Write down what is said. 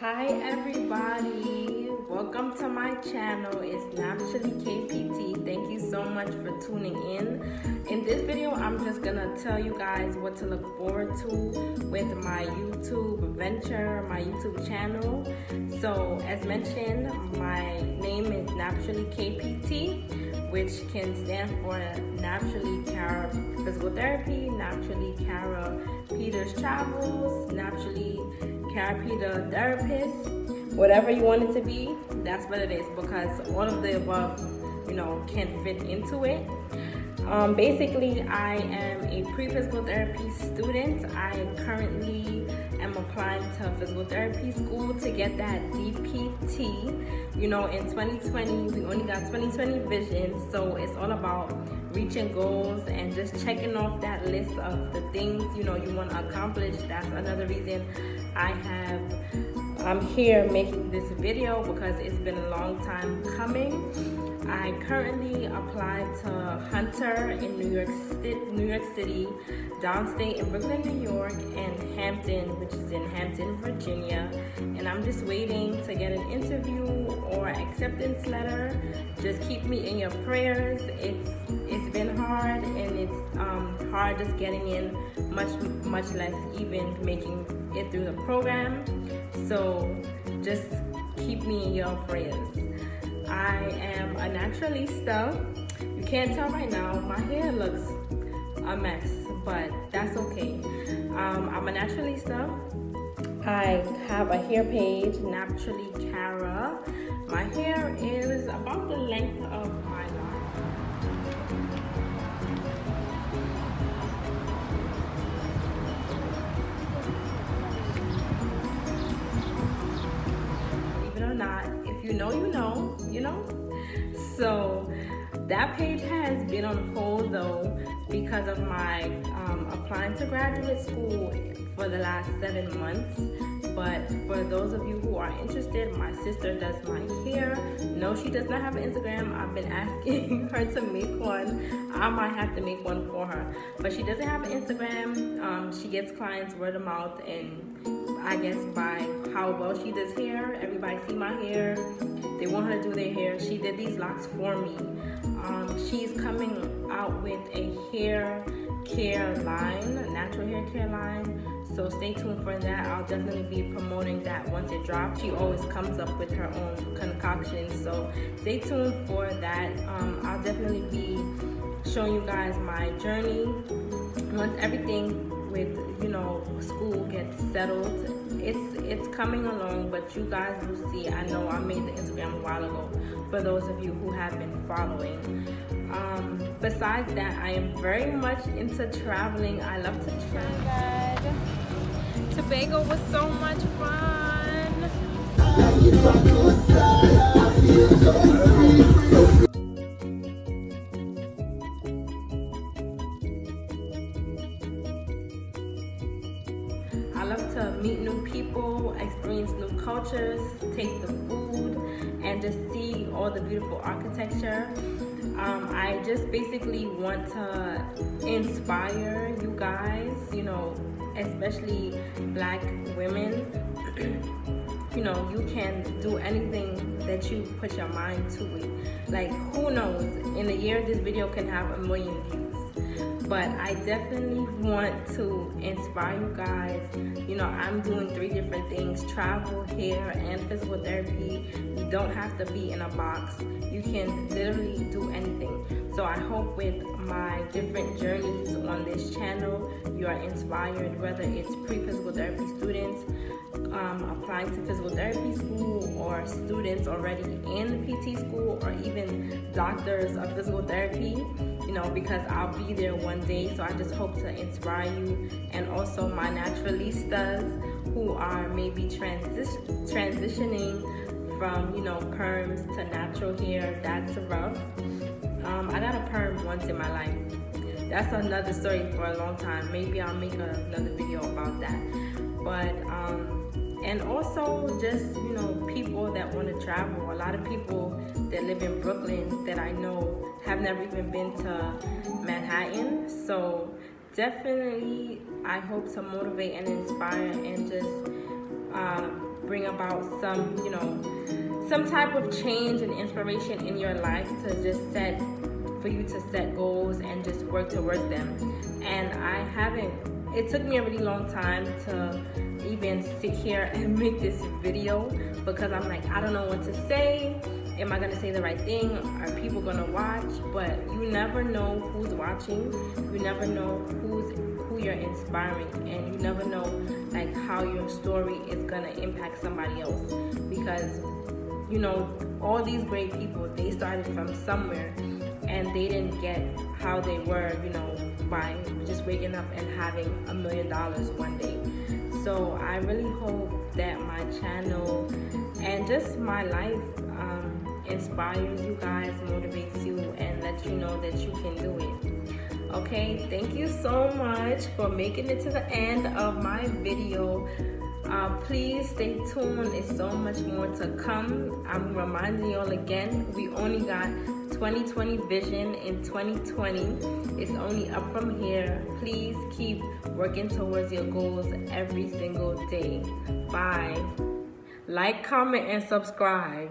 Hi everybody, welcome to my channel. It's Napturally KPT. Thank you so much for tuning in. In this video, I'm just gonna tell you guys what to look forward to with my YouTube venture, my YouTube channel. So as mentioned, my name is Napturally KPT, which can stand for Napturally Karrah Physical Therapy, Napturally Karrah Peters Travels, Napturally therapy, the therapist, whatever you want it to be, that's what it is because all of the above, you know, can fit into it. Um, basically, I am a pre-physical therapy student. I currently am applying to physical therapy school to get that DPT. You know, in 2020, we only got 2020 vision, so it's all about reaching goals and just checking off that list of the things you know you want to accomplish. That's another reason I have I'm here making this video because it's been a long time coming. I currently applied to Hunter in New York City, New York City, downstate in Brooklyn, New York, and Hampton, which is in Hampton, Virginia. And I'm just waiting to get an interview or acceptance letter. Just keep me in your prayers. It's it's been hard and it's um, hard just getting in, much much less even making it through the program. So just keep me in your prayers. I am a naturalista. You can't tell right now, my hair looks a mess, but that's okay. Um, I'm a naturalista. I have a hair page, Napturally Karrah. My hair is about the length of my line. You know, you know, you know. So that page has been on hold though because of my um, applying to graduate school for the last seven months. But for those of you who are interested, my sister does my hair. No, she does not have an Instagram. I've been asking her to make one. I might have to make one for her. But she doesn't have an Instagram. Um, she gets clients word of mouth and I guess by how well she does hair, everybody see my hair. They want her to do their hair. She did these locks for me. Um, she's coming out with a hair care line, a natural hair care line. So stay tuned for that. I'll definitely be promoting that once it drops. She always comes up with her own concoctions. So stay tuned for that. Um, I'll definitely be showing you guys my journey. Once everything with you know school gets settled it's it's coming along but you guys will see. I know i made the instagram a while ago for those of you who have been following. Um, besides that i am very much into traveling. I love to travel. Tobago was so much fun love to meet new people, experience new cultures, taste the food, and just see all the beautiful architecture. Um, I just basically want to inspire you guys, you know, especially black women. you know, you can do anything that you put your mind to it. Like, who knows? In a year, this video can have a million views but I definitely want to inspire you guys. You know, I'm doing three different things travel, hair, and physical therapy. You don't have to be in a box, you can literally do anything. So I hope with my different journeys on this channel, you are inspired, whether it's pre physical therapy students. Um, applying to physical therapy school or students already in PT school or even doctors of physical therapy you know, because I'll be there one day. So I just hope to inspire you and also my naturalistas who are maybe transi- transitioning from, you know, perms to natural hair. That's rough. Um, I got a perm once in my life. That's another story for a long time. Maybe I'll make another video about that. But, um, and also just you know people that want to travel. A lot of people that live in brooklyn that i know have never even been to manhattan. So definitely i hope to motivate and inspire and just um, bring about some, you know, some type of change and inspiration in your life to just set for you to set goals and just work towards them. And I haven't it took me a really long time to even sit here and make this video because I'm like, I don't know what to say. Am I gonna say the right thing? Are people gonna watch? But you never know who's watching. You never know who's who you're inspiring, and you never know like how your story is gonna impact somebody else. Because you know, all these great people, they started from somewhere and they didn't get how they were, you know, by just waking up and having a million dollars one day. So I really hope that my channel and just my life um, inspires you guys, motivates you, and lets you know that you can do it. Okay, thank you so much for making it to the end of my video. Uh, please stay tuned. There's so much more to come. I'm reminding y'all again, we only got 2020 vision in 2020. It's only up from here. Please keep working towards your goals every single day. Bye. Like, comment, and subscribe.